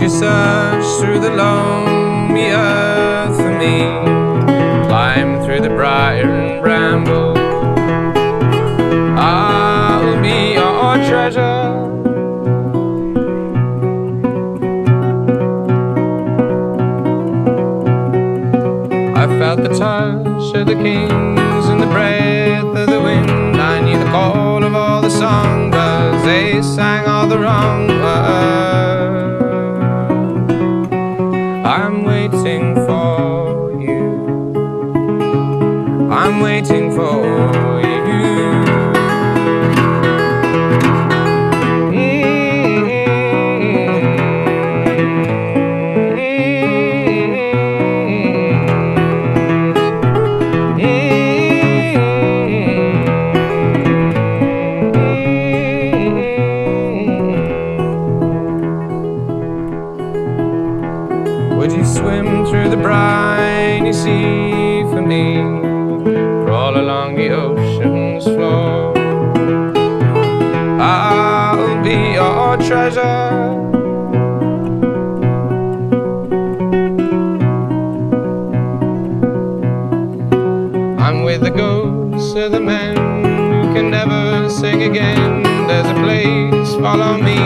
you search through the lonely earth for me? Climb through the briar and bramble. I'll be your treasure. I felt the touch of the kings and the breath of the wind. I knew the call of all the songbirds, they sang all the wrong words. I'm waiting for you. Would you swim through the briny sea ocean's floor. I'll be your treasure. I'm with the ghosts of the men who can never sing again. There's a place, follow me,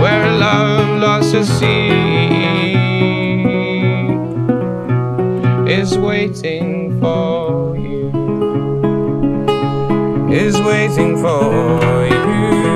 where a love lost at sea is waiting for is waiting for you.